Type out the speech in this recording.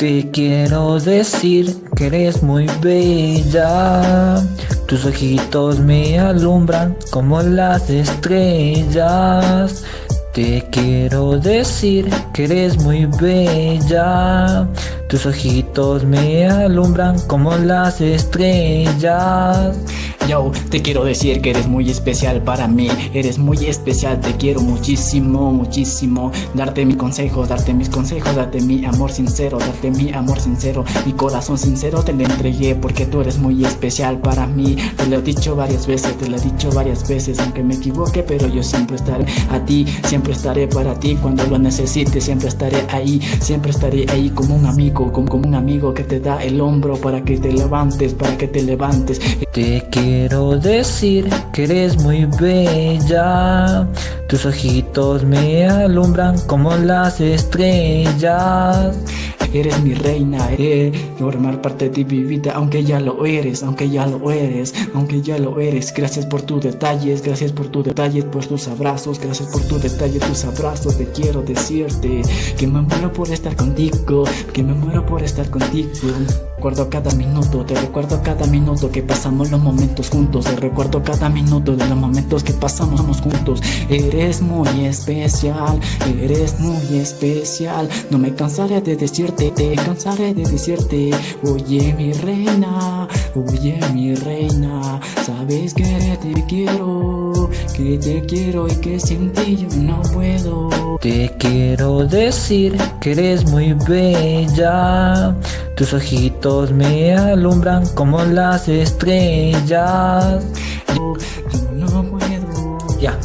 Te quiero decir que eres muy bella. Tus ojitos me alumbran como las estrellas. Te quiero decir que eres muy bella. Tus ojitos me alumbran como las estrellas. Yo te quiero decir que eres muy especial para mí, eres muy especial, te quiero muchísimo, muchísimo. Darte mis consejos, darte mis consejos, darte mi amor sincero, darte mi amor sincero, mi corazón sincero te lo entregué porque tú eres muy especial para mí. Te lo he dicho varias veces, te lo he dicho varias veces, aunque me equivoque, pero yo siempre estaré a ti, siempre estaré para ti cuando lo necesites, siempre estaré ahí, siempre estaré ahí como un amigo, como, como un amigo que te da el hombro para que te levantes, para que te levantes. Te quiero decir que eres muy bella. Tus ojitos me alumbran como las estrellas. Eres mi reina, eh, formar parte de mi vida, aunque ya lo eres, aunque ya lo eres, aunque ya lo eres. Gracias por tus detalles, gracias por tus detalles, por tus abrazos, gracias por tus detalles, tus abrazos. Te quiero decirte que me muero por estar contigo, que me muero por estar contigo. Recuerdo cada minuto, te recuerdo cada minuto que pasamos los momentos juntos, te recuerdo cada minuto de los momentos que pasamos juntos. Eres muy especial, eres muy especial. No me cansaré de decirte te cansaré de decirte, oye mi reina, oye mi reina, sabes que te quiero, que te quiero y que sin ti yo no puedo. Te quiero decir que eres muy bella, tus ojitos me alumbran como las estrellas. Yo, no puedo. Ya.